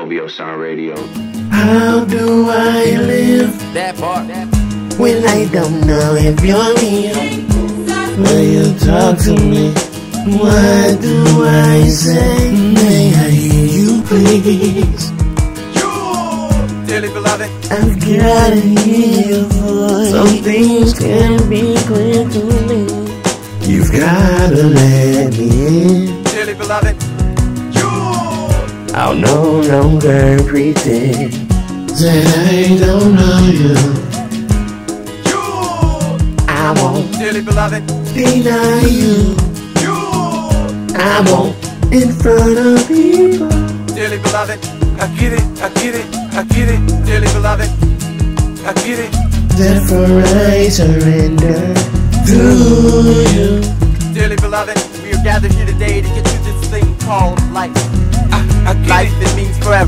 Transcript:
OVO Sound Radio. How do I live That part. when I don't know if you're real? Will you talk to me, what do I say? May I hear you please? You, dearly beloved. I've gotta hear your voice. Some things can be clear to me. You've gotta let me in. Dearly beloved. I'll no longer pretend that I don't know you. You, I won't Dearly beloved. deny you. I won't in front of people. Dearly beloved. I get it. I get it. I get it. Dearly beloved. I get it. Therefore I surrender to you. Dearly beloved. We are gathered here today to get through this thing called life. Life it. means forever.